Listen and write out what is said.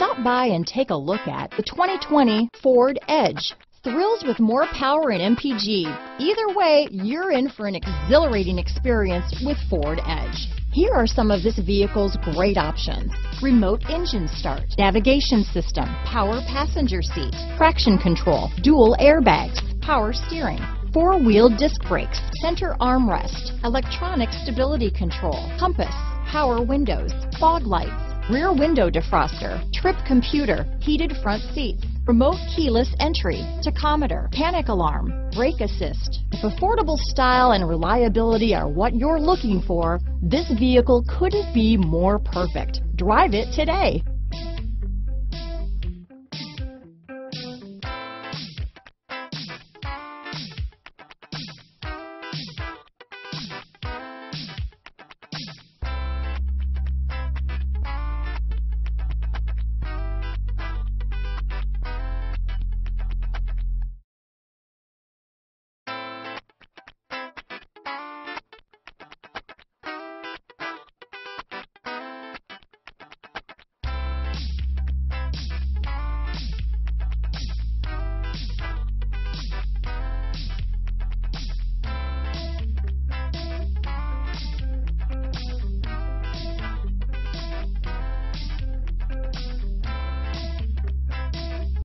Stop by and take a look at the 2020 Ford Edge. Thrills with more power and MPG. Either way, you're in for an exhilarating experience with Ford Edge. Here are some of this vehicle's great options. Remote engine start, navigation system, power passenger seat, traction control, dual airbags, power steering, four-wheel disc brakes, center armrest, electronic stability control, compass, power windows, fog lights, rear window defroster, trip computer, heated front seats, remote keyless entry, tachometer, panic alarm, brake assist. If affordable style and reliability are what you're looking for, this vehicle couldn't be more perfect. Drive it today.